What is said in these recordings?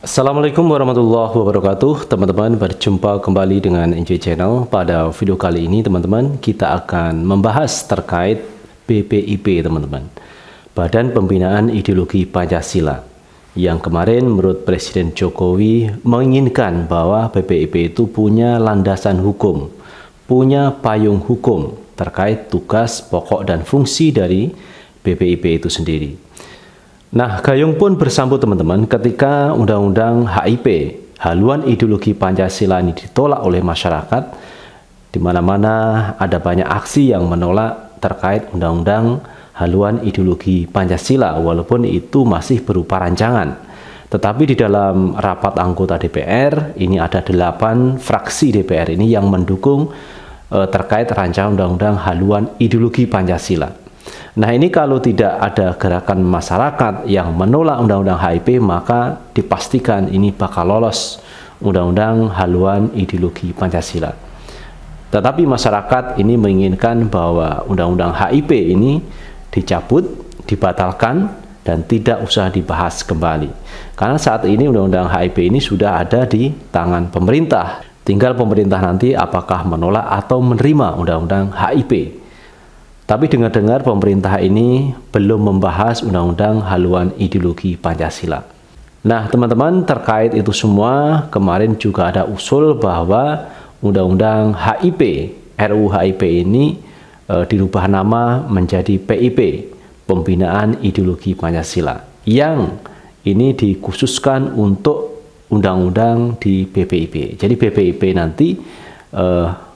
Assalamualaikum warahmatullahi wabarakatuh. Teman-teman berjumpa kembali dengan NJ Channel. Pada video kali ini teman-teman Kita akan membahas terkait BPIP teman-teman. Badan Pembinaan Ideologi Pancasila. Yang kemarin menurut Presiden Jokowi Menginginkan bahwa BPIP itu punya landasan hukum Punya payung hukum Terkait tugas, pokok, dan fungsi dari BPIP itu sendiri Nah, Gayung pun bersambut teman-teman ketika Undang-Undang HIP, haluan ideologi Pancasila ini ditolak oleh masyarakat, di mana-mana ada banyak aksi yang menolak terkait Undang-Undang haluan ideologi Pancasila, walaupun itu masih berupa rancangan. Tetapi di dalam rapat anggota DPR, ini ada delapan fraksi DPR ini yang mendukung eh, terkait rancangan Undang-Undang haluan ideologi Pancasila. Nah ini kalau tidak ada gerakan masyarakat yang menolak Undang-Undang HIP maka dipastikan ini bakal lolos Undang-Undang haluan ideologi Pancasila. Tetapi masyarakat ini menginginkan bahwa Undang-Undang HIP ini dicabut, dibatalkan, dan tidak usah dibahas kembali. Karena saat ini Undang-Undang HIP ini sudah ada di tangan pemerintah. Tinggal pemerintah nanti apakah menolak atau menerima Undang-Undang HIP. Tapi dengar-dengar pemerintah ini belum membahas undang-undang haluan ideologi Pancasila. Nah, teman-teman, terkait itu semua, kemarin juga ada usul bahwa undang-undang HIP, RUU HIP ini e, dirubah nama menjadi PIP, Pembinaan Ideologi Pancasila, yang ini dikhususkan untuk undang-undang di BPIP. Jadi BPIP nanti e,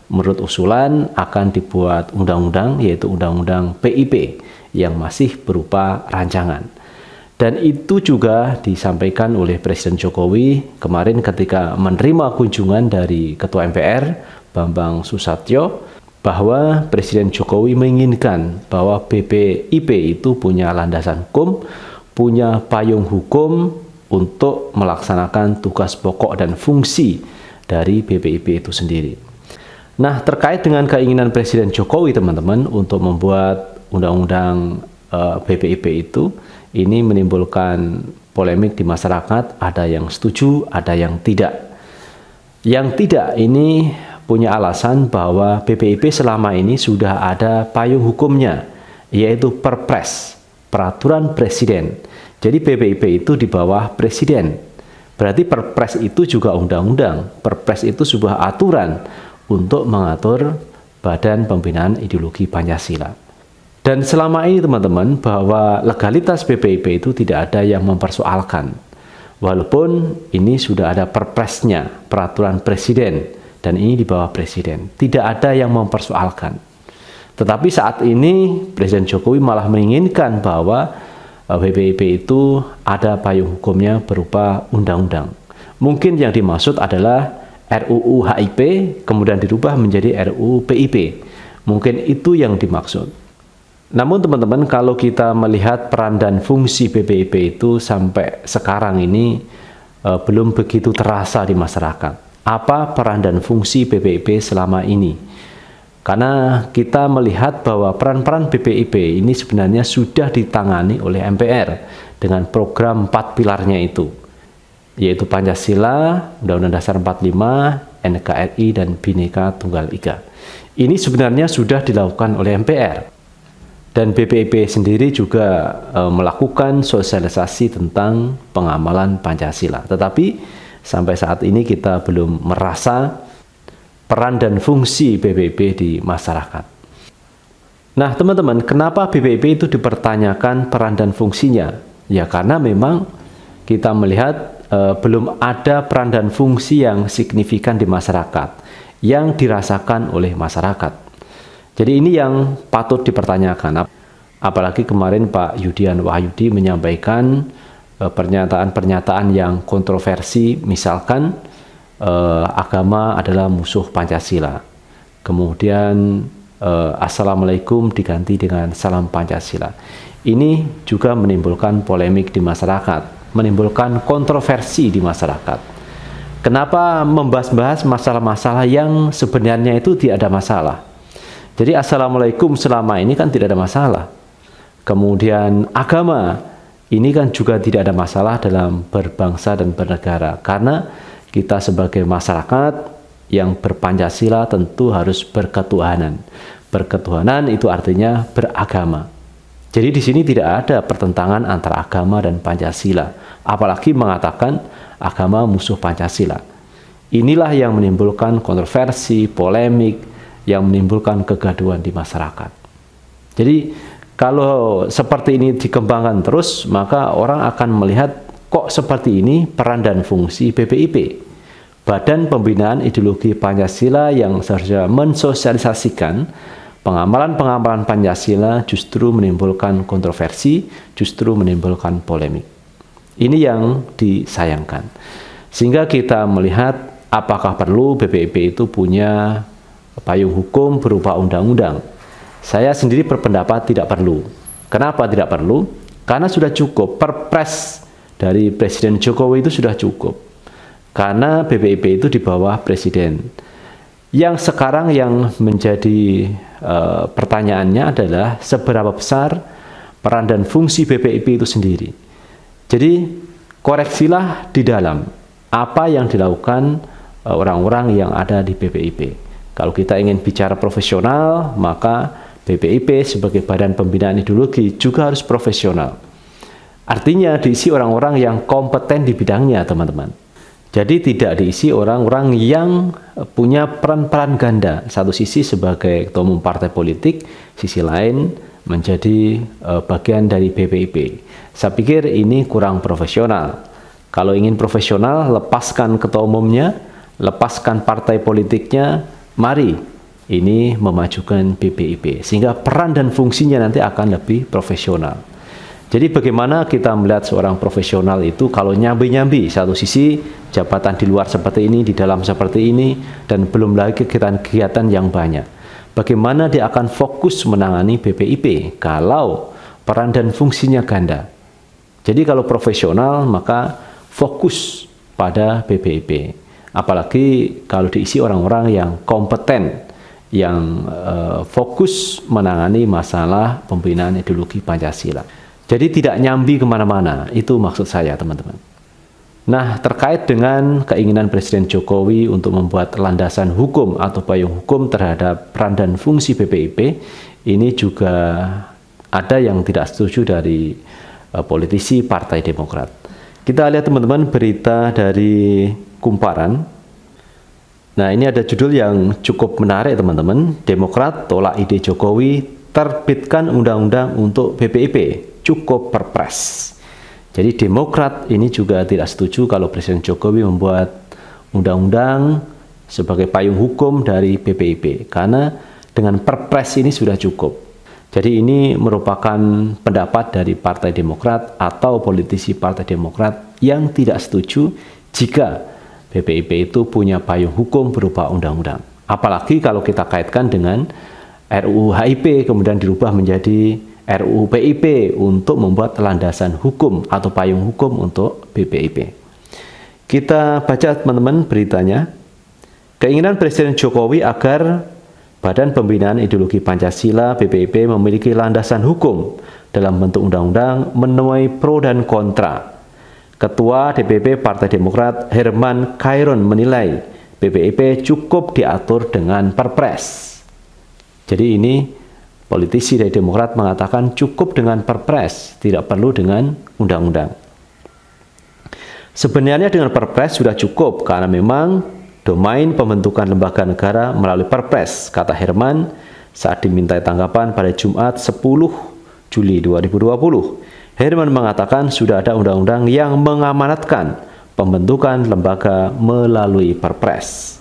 menurut usulan akan dibuat undang-undang yaitu undang-undang PIP yang masih berupa rancangan. Dan itu juga disampaikan oleh Presiden Jokowi kemarin ketika menerima kunjungan dari Ketua MPR Bambang Susatyo bahwa Presiden Jokowi menginginkan bahwa BPIP itu punya landasan hukum, punya payung hukum untuk melaksanakan tugas pokok dan fungsi dari BPIP itu sendiri. Nah, terkait dengan keinginan Presiden Jokowi, teman-teman, untuk membuat undang-undang uh, eh, BPIP itu, ini menimbulkan polemik di masyarakat. Ada yang setuju, ada yang tidak. Yang tidak ini punya alasan bahwa BPIP selama ini sudah ada payung hukumnya, yaitu Perpres, Peraturan Presiden. Jadi BPIP itu di bawah Presiden. Berarti Perpres itu juga undang-undang. Perpres itu sebuah aturan untuk mengatur Badan Pembinaan Ideologi Pancasila. Dan selama ini teman-teman bahwa legalitas BPIP itu tidak ada yang mempersoalkan. Walaupun ini sudah ada perpresnya, peraturan presiden, dan ini di bawah presiden. Tidak ada yang mempersoalkan. Tetapi saat ini Presiden Jokowi malah menginginkan bahwa eh, BPIP itu ada payung hukumnya berupa undang-undang. Mungkin yang dimaksud adalah RUU HIP kemudian dirubah menjadi RUU PIP. Mungkin itu yang dimaksud. Namun teman-teman kalau kita melihat peran dan fungsi BPIP itu sampai sekarang ini e, belum begitu terasa di masyarakat. Apa peran dan fungsi BPIP selama ini? Karena kita melihat bahwa peran-peran BPIP ini sebenarnya sudah ditangani oleh MPR dengan program empat pilarnya itu yaitu Pancasila, Undang-Undang Dasar 45, NKRI, dan Bhinneka Tunggal Ika. Ini sebenarnya sudah dilakukan oleh MPR. Dan BPIP sendiri juga e, melakukan sosialisasi tentang pengamalan Pancasila. Tetapi sampai saat ini kita belum merasa peran dan fungsi BPIP di masyarakat. Nah, teman-teman, kenapa BPIP itu dipertanyakan peran dan fungsinya? Ya, karena memang kita melihat eh, belum ada peran dan fungsi yang signifikan di masyarakat yang dirasakan oleh masyarakat. Jadi ini yang patut dipertanyakan. Apalagi kemarin Pak Yudian Wahyudi menyampaikan eh, pernyataan-pernyataan yang kontroversi, misalkan eh, agama adalah musuh Pancasila. Kemudian eh, Assalamualaikum diganti dengan salam Pancasila. Ini juga menimbulkan polemik di masyarakat menimbulkan kontroversi di masyarakat. Kenapa membahas-bahas masalah-masalah yang sebenarnya itu tidak ada masalah? Jadi assalamualaikum selama ini kan tidak ada masalah. Kemudian agama Ini kan juga tidak ada masalah dalam berbangsa dan bernegara karena kita sebagai masyarakat yang berpancasila tentu harus berketuhanan. Berketuhanan itu artinya beragama. Jadi di sini tidak ada pertentangan antara agama dan Pancasila, apalagi mengatakan agama musuh Pancasila. Inilah yang menimbulkan kontroversi, polemik, yang menimbulkan kegaduhan di masyarakat. Jadi kalau seperti ini dikembangkan terus, maka orang akan melihat kok seperti ini peran dan fungsi BPIP. Badan Pembinaan Ideologi Pancasila yang seharusnya mensosialisasikan pengamalan-pengamalan Pancasila justru menimbulkan kontroversi, justru menimbulkan polemik. Ini yang disayangkan. Sehingga kita melihat apakah perlu BPIP itu punya payung hukum berupa undang-undang. Saya sendiri berpendapat tidak perlu. Kenapa tidak perlu? Karena sudah cukup perpres dari Presiden Jokowi itu sudah cukup. Karena BPIP itu di bawah Presiden. Yang sekarang yang menjadi uh, pertanyaannya adalah seberapa besar peran dan fungsi BPIP itu sendiri. Jadi koreksilah di dalam apa yang dilakukan eh, orang-orang yang ada di BPIP. Kalau kita ingin bicara profesional, maka BPIP sebagai badan pembinaan ideologi juga harus profesional. Artinya diisi orang-orang yang kompeten di bidangnya, teman-teman. Jadi tidak diisi orang-orang yang punya peran-peran ganda. Satu sisi sebagai ketua umum partai politik, sisi lain menjadi uh, bagian dari BPIP. Saya pikir ini kurang profesional. Kalau ingin profesional, lepaskan ketua umumnya, lepaskan partai politiknya, mari ini memajukan BPIP. Sehingga peran dan fungsinya nanti akan lebih profesional. Jadi bagaimana kita melihat seorang profesional itu kalau nyambi-nyambi satu sisi jabatan di luar seperti ini, di dalam seperti ini, dan belum lagi kegiatan-kegiatan yang banyak. Bagaimana dia akan fokus menangani BPIP kalau peran dan fungsinya ganda. Jadi kalau profesional maka fokus pada BPIP. Apalagi kalau diisi orang-orang yang kompeten, yang uh, fokus menangani masalah pembinaan ideologi Pancasila. Jadi tidak nyambi ke mana-mana, itu maksud saya teman-teman. Nah, terkait dengan keinginan Presiden Jokowi untuk membuat landasan hukum atau payung hukum terhadap peran dan fungsi BPIP, ini juga ada yang tidak setuju dari uh, politisi Partai Demokrat. Kita lihat teman-teman berita dari Kumparan. Nah, ini ada judul yang cukup menarik teman-teman. Demokrat tolak ide Jokowi terbitkan undang-undang untuk BPIP cukup perpres. Jadi Demokrat ini juga tidak setuju kalau Presiden Jokowi membuat undang-undang sebagai payung hukum dari BPIP karena dengan perpres ini sudah cukup. Jadi ini merupakan pendapat dari Partai Demokrat atau politisi Partai Demokrat yang tidak setuju jika BPIP itu punya payung hukum berupa undang-undang. Apalagi kalau kita kaitkan dengan RUU HIP kemudian dirubah menjadi RUU PIP untuk membuat landasan hukum atau payung hukum untuk BPIP. Kita baca teman-teman beritanya. Keinginan Presiden Jokowi agar Badan Pembinaan Ideologi Pancasila BPIP memiliki landasan hukum dalam bentuk undang-undang menuai pro dan kontra. Ketua DPP Partai Demokrat Herman Kairon menilai BPIP cukup diatur dengan perpres. Jadi ini Politisi dari Demokrat mengatakan cukup dengan perpres, tidak perlu dengan undang-undang. Sebenarnya dengan perpres sudah cukup karena memang domain pembentukan lembaga negara melalui perpres, kata Herman saat dimintai tanggapan pada Jumat 10 Juli 2020. Herman mengatakan sudah ada undang-undang yang mengamanatkan pembentukan lembaga melalui perpres.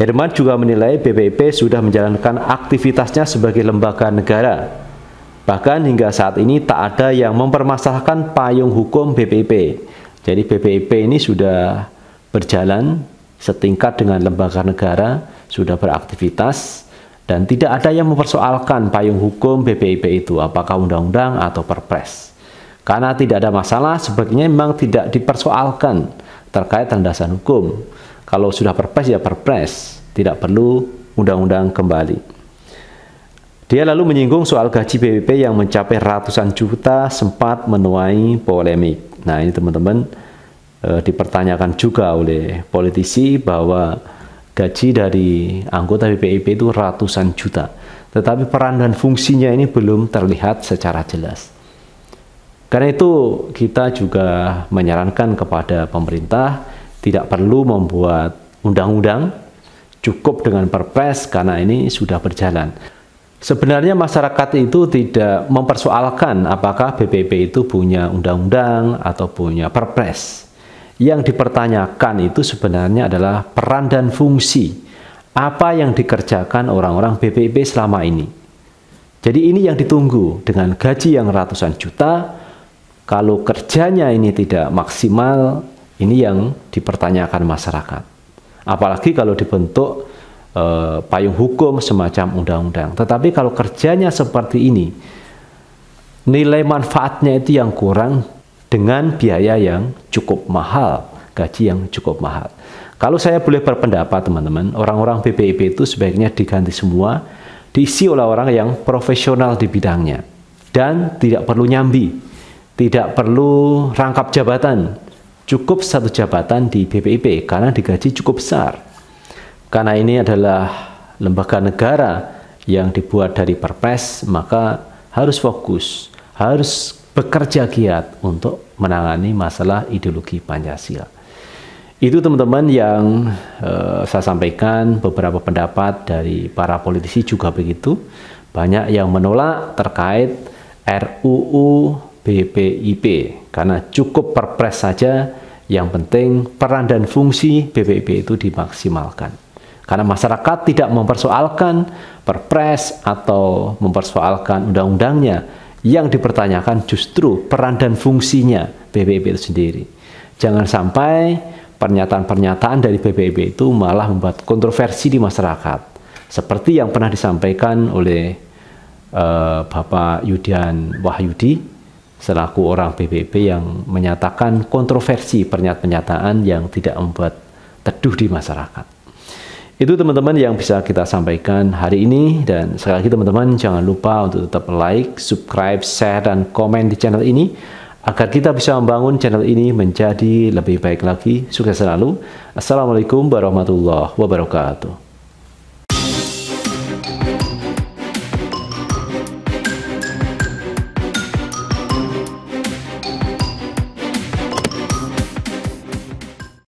Herman juga menilai BPIP sudah menjalankan aktivitasnya sebagai lembaga negara. Bahkan hingga saat ini tak ada yang mempermasalahkan payung hukum BPIP. Jadi BPIP ini sudah berjalan setingkat dengan lembaga negara, sudah beraktivitas, dan tidak ada yang mempersoalkan payung hukum BPIP itu, apakah undang-undang atau perpres. Karena tidak ada masalah, sebagainya memang tidak dipersoalkan terkait landasan hukum. Kalau sudah perpres ya perpres, tidak perlu undang-undang kembali. Dia lalu menyinggung soal gaji BPP yang mencapai ratusan juta sempat menuai polemik. Nah ini teman-teman e, dipertanyakan juga oleh politisi bahwa gaji dari anggota BPIP itu ratusan juta. Tetapi peran dan fungsinya ini belum terlihat secara jelas. Karena itu kita juga menyarankan kepada pemerintah tidak perlu membuat undang-undang, cukup dengan perpres karena ini sudah berjalan. Sebenarnya masyarakat itu tidak mempersoalkan apakah BPP itu punya undang-undang atau punya perpres. Yang dipertanyakan itu sebenarnya adalah peran dan fungsi apa yang dikerjakan orang-orang BPP selama ini. Jadi ini yang ditunggu dengan gaji yang ratusan juta. Kalau kerjanya ini tidak maksimal, ini yang dipertanyakan masyarakat. Apalagi kalau dibentuk eh, payung hukum semacam undang-undang. Tetapi kalau kerjanya seperti ini, nilai manfaatnya itu yang kurang dengan biaya yang cukup mahal, gaji yang cukup mahal. Kalau saya boleh berpendapat teman-teman, orang-orang BPIP itu sebaiknya diganti semua, diisi oleh orang yang profesional di bidangnya dan tidak perlu nyambi, tidak perlu rangkap jabatan, cukup satu jabatan di BPIP karena digaji cukup besar karena ini adalah lembaga negara yang dibuat dari perpres, maka harus fokus, harus bekerja giat untuk menangani masalah ideologi Pancasila. Itu teman-teman yang uh, saya sampaikan beberapa pendapat dari para politisi juga begitu. Banyak yang menolak terkait RUU BPIP karena cukup perpres saja yang penting peran dan fungsi BPIP itu dimaksimalkan. Karena masyarakat tidak mempersoalkan perpres atau mempersoalkan undang-undangnya. Yang dipertanyakan justru peran dan fungsinya BPIP itu sendiri. Jangan sampai pernyataan-pernyataan dari BPIP itu malah membuat kontroversi di masyarakat. Seperti yang pernah disampaikan oleh uh, Bapak Yudian Wahyudi selaku orang BPIP yang menyatakan kontroversi pernyataan-pernyataan yang tidak membuat teduh di masyarakat. Itu teman-teman yang bisa kita sampaikan hari ini dan sekali lagi teman-teman jangan lupa untuk tetap like, subscribe, share dan komen di channel ini agar kita bisa membangun channel ini menjadi lebih baik lagi. Sukses selalu. Assalamualaikum warahmatullahi wabarakatuh.